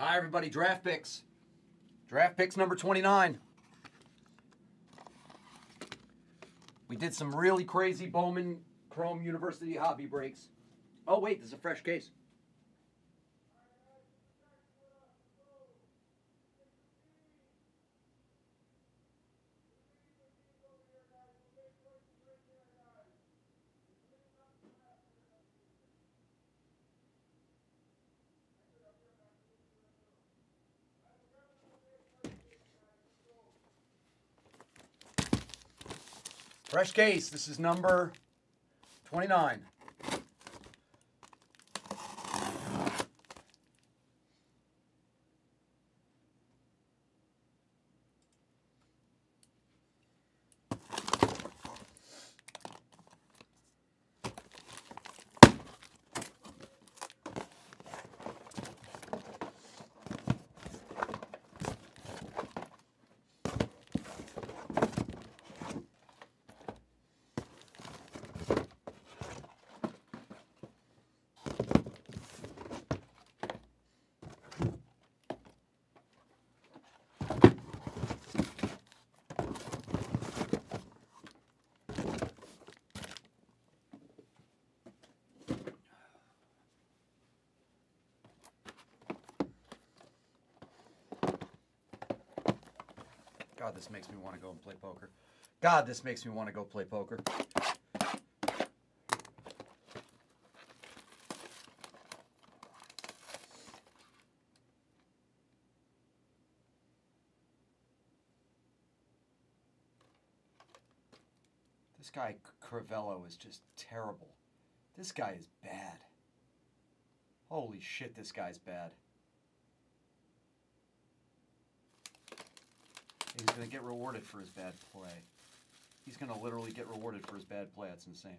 Hi, everybody. Draft picks. Draft picks number 29. We did some really crazy Bowman Chrome University hobby breaks. Oh, wait, there's a fresh case. Fresh case. This is number 29. God, this makes me want to go and play poker. God, this makes me want to go play poker. This guy, Crivello, is just terrible. This guy is bad. Holy shit, this guy's bad. He's going to get rewarded for his bad play. He's going to literally get rewarded for his bad play. That's insane.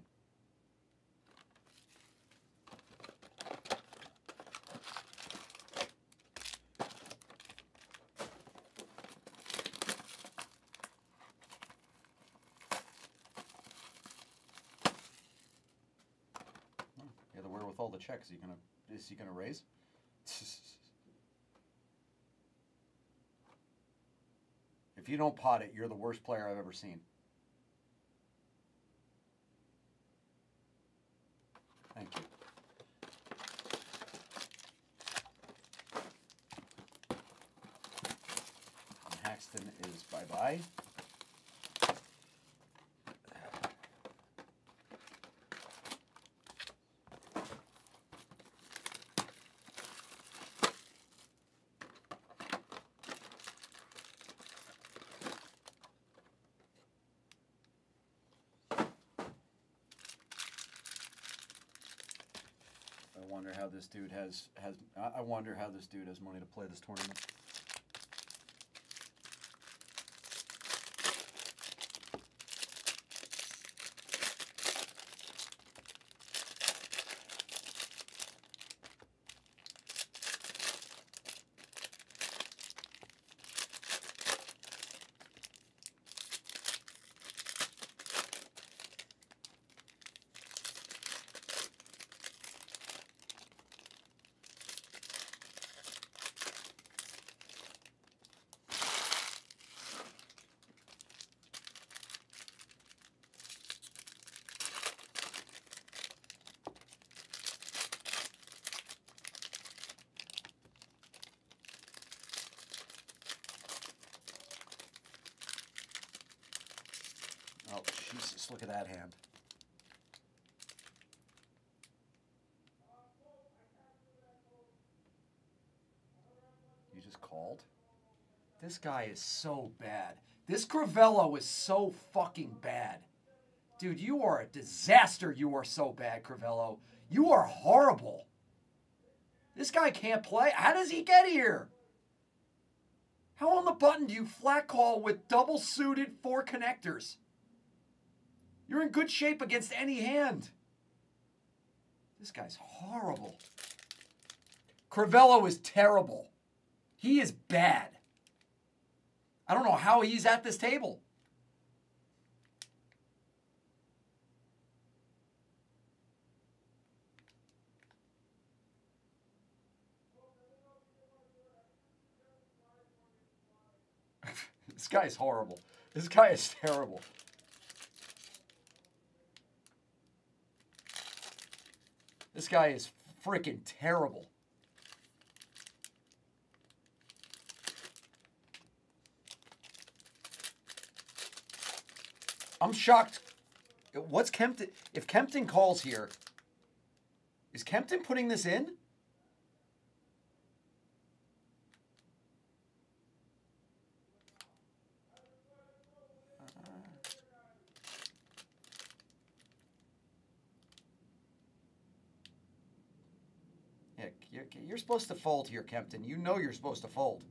Yeah, the wherewithal to check. Is he gonna is he gonna raise? if you don't pot it, you're the worst player I've ever seen. Thank you. Haxton is bye bye wonder how this dude has has. I I wonder how this dude has money to play this tournament. Oh Jesus! Look at that hand. You just called? This guy is so bad. This Crivello is so fucking bad. Dude, you are a disaster. You are so bad, Crivello. You are horrible. This guy can't play. How does he get here? How on the button do you flat call with double suited four connectors? You're in good shape against any hand. This guy's horrible. Crivello is terrible. He is bad. I don't know how he's at this table. this guy is horrible. This guy is terrible. This guy is freaking terrible. I'm shocked. What's Kempton? If Kempton calls here, is Kempton putting this in? Yeah, you're, supposed to fold here, Kempton. You know you're supposed to fold.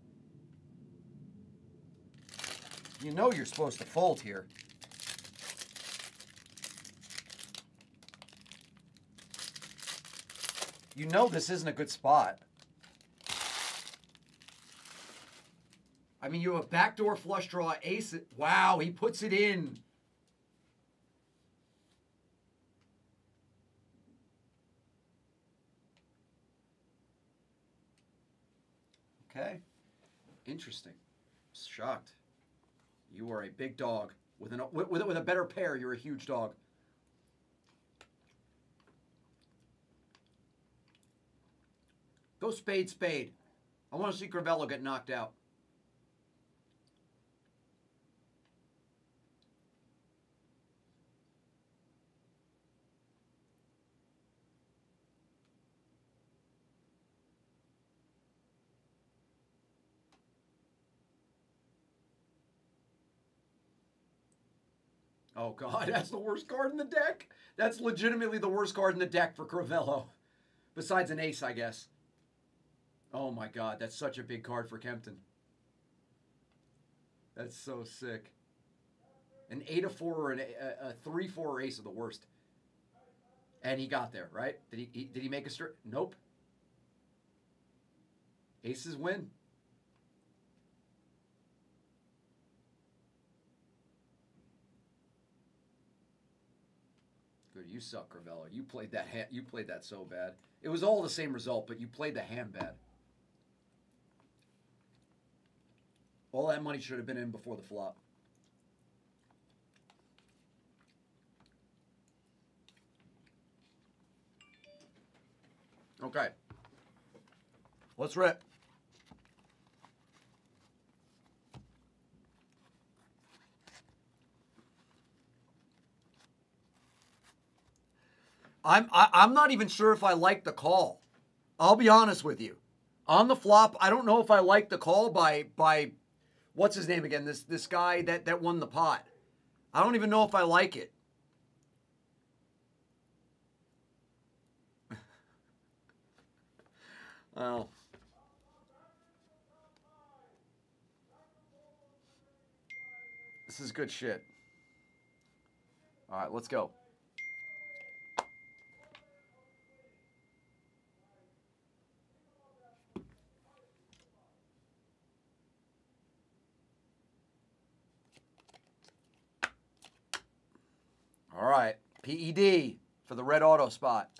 You know you're supposed to fold here. You know this isn't a good spot. I mean, you have a backdoor flush draw, ace. Wow, he puts it in. Okay. Interesting. Shocked. You are a big dog. With, an, with, with a better pair, you're a huge dog. Go spade, spade. I want to see Crivello get knocked out. Oh God, that's the worst card in the deck. That's legitimately the worst card in the deck for Crivello. Besides an ace, I guess. Oh my God, that's such a big card for Kempton. That's so sick. An eight of four or an, a, a three four ace are the worst. And he got there, right? Did he, he did he make a straight? Nope. Aces win. You suck, Crivello. You played that. Ha- you played that so bad. It was all the same result, but you played the hand bad. All that money should have been in before the flop. Okay. Let's rip. I'm I, am i am not even sure if I like the call. I'll be honest with you. On the flop, I don't know if I like the call by by what's his name again? This this guy that that won the pot. I don't even know if I like it. well. This is good shit. All right, let's go. All right, PED for the red auto spot.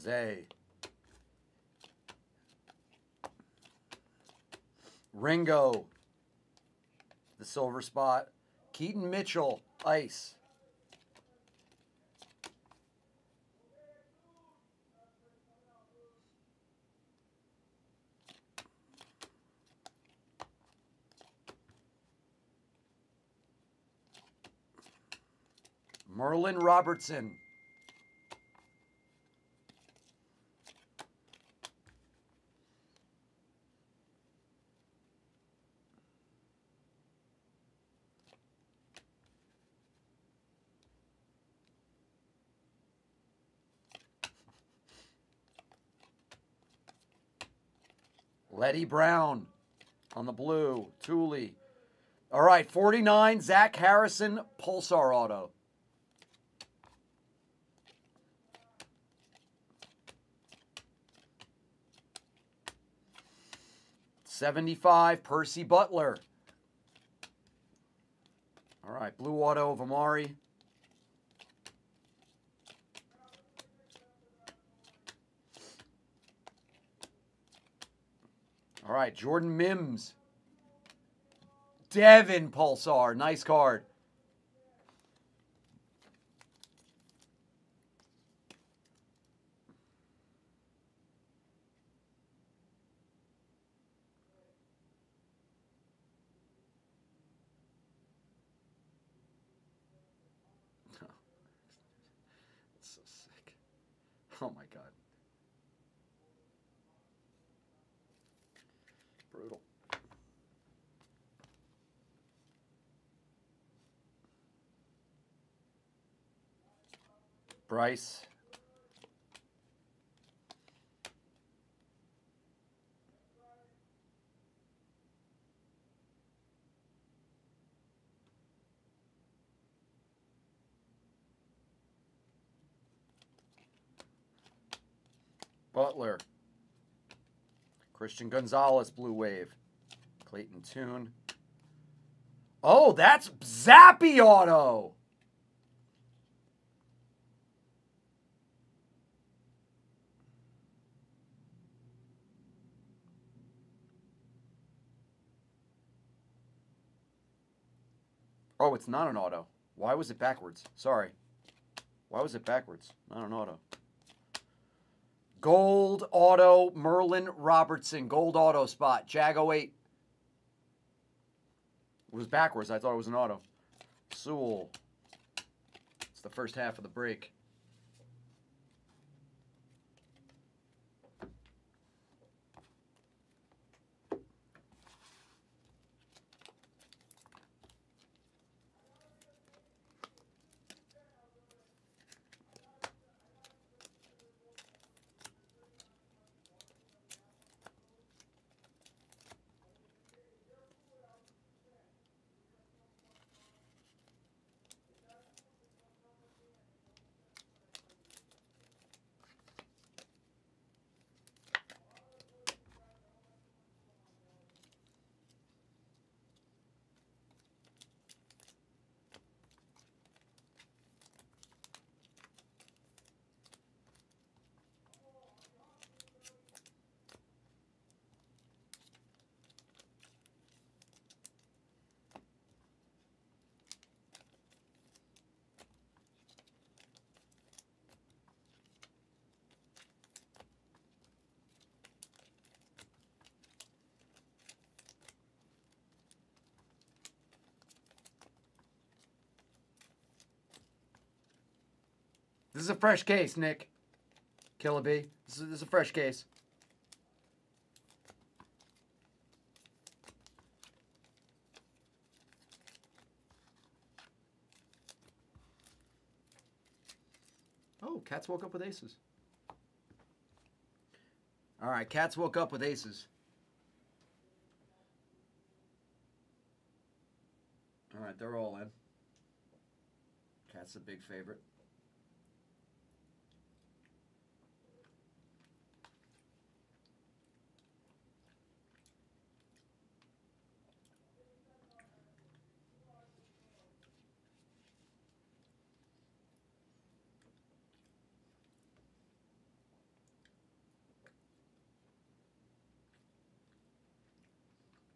Zay. Ringo, the silver spot. Keaton Mitchell, ice. Merlin Robertson. Eddie Brown on the blue. Thule. All right, 49, Zach Harrison, Pulsar Auto. Seventy-five, Percy Butler. All right, blue auto of Amari. All right, Jordan Mims. Devin Pulsar. Nice card. Oh my god. Bryce. Butler. Christian Gonzalez, Blue Wave. Clayton Tune. Oh, that's Zappy Auto. Oh, it's not an auto. Why was it backwards? Sorry. Why was it backwards? Not an auto. Gold auto, Merlin Robertson. Gold auto spot. Jag 08. It was backwards. I thought it was an auto. Sewell. It's the first half of the break. This is a fresh case, Nick. Killaby. This is, this is a fresh case. Oh, cats woke up with aces. All right, cats woke up with aces. All right, they're all in. Cat's a big favorite.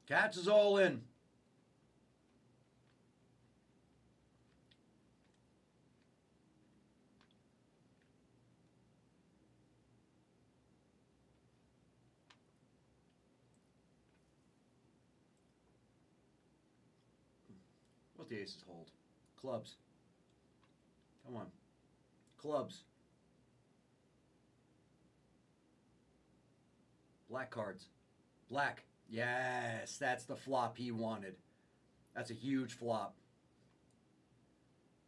Cats is all in. What the aces hold? Clubs. Come on. Clubs. Black cards. Black. Yes, that's the flop he wanted. That's a huge flop.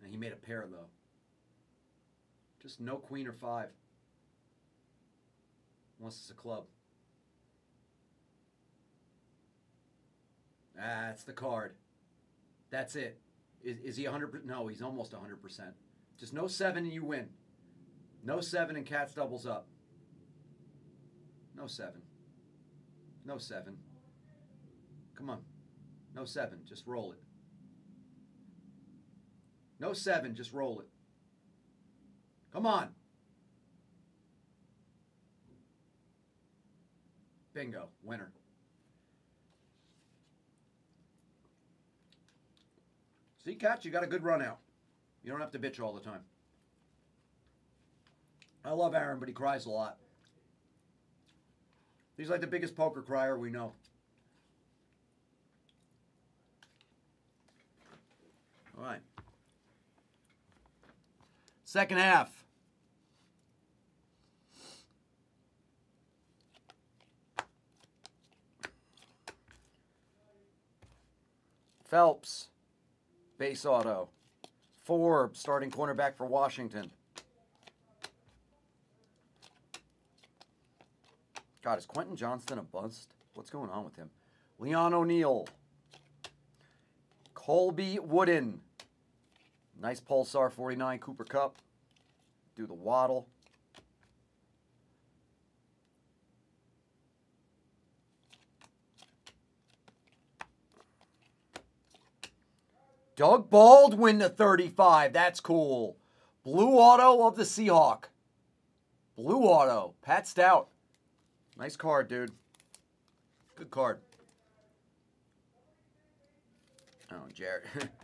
And he made a pair, though. Just no queen or five. Unless it's a club. That's the card. That's it. Is, is he 100%? No, he's almost 100%. Just no seven and you win. No seven and cats doubles up. No seven. No seven. Come on. No seven. Just roll it. No seven. Just roll it. Come on. Bingo. Winner. See, Catch, you got a good run out. You don't have to bitch all the time. I love Aaron, but he cries a lot. He's like the biggest poker crier we know. All right. Second half. Phelps, base auto. Forbes, starting cornerback for Washington. God, is Quentin Johnston a bust? What's going on with him? Leon O'Neal. Colby Wooden. Nice Pulsar 49 Cooper Kupp. Do the waddle. Doug Baldwin to 35. That's cool. Blue auto of the Seahawk. Blue auto. Pat Stout. Nice card, dude. Good card. Oh, Jared.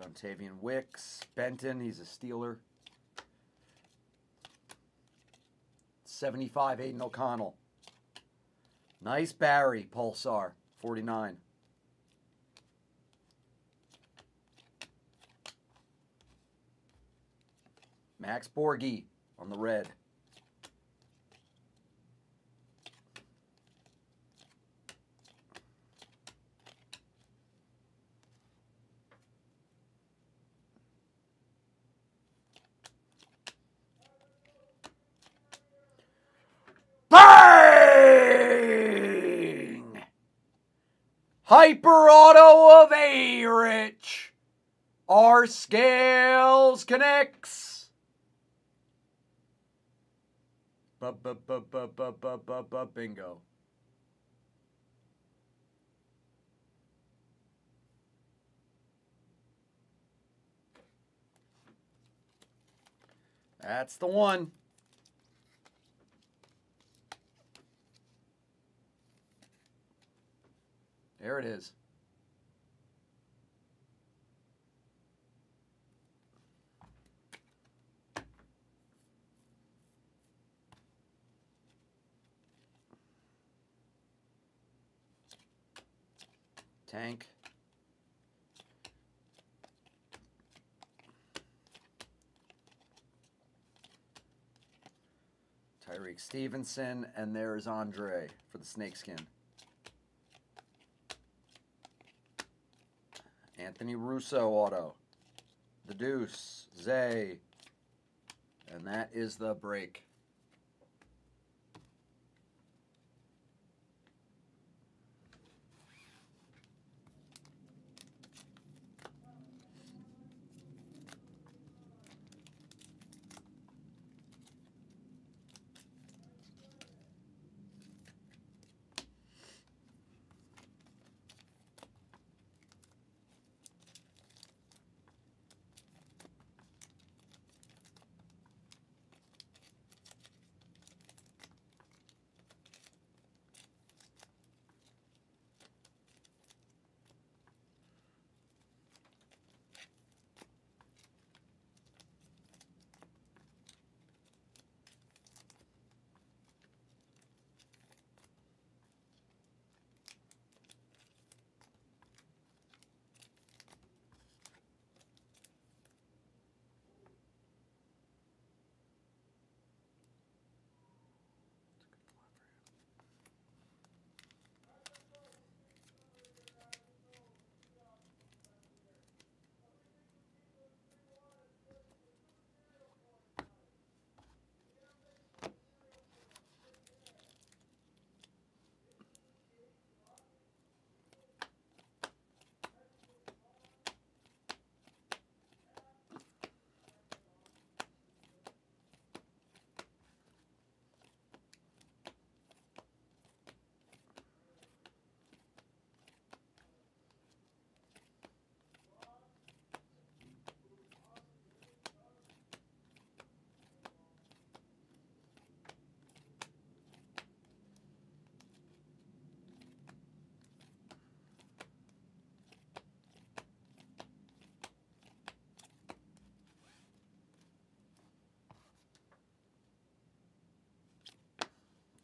Dontayvion Wicks. Benton, he's a Steeler. 75, Aidan O'Connell. Nice Barry, Pulsar, 49. Max Borghi on the red. Hyper Auto of A Rich. R Scales connects. Bingo. That's the one. There it is. Tank. Tyrique Stevenson, and there's Andre for the snakeskin. Anthony Russo auto. The deuce. Zay. And that is the break.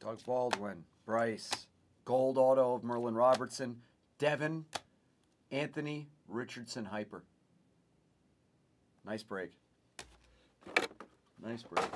Doug Baldwin, Bryce, Gold Auto of Merlin Robertson, Devin, Anthony Richardson Hyper. Nice break. Nice break.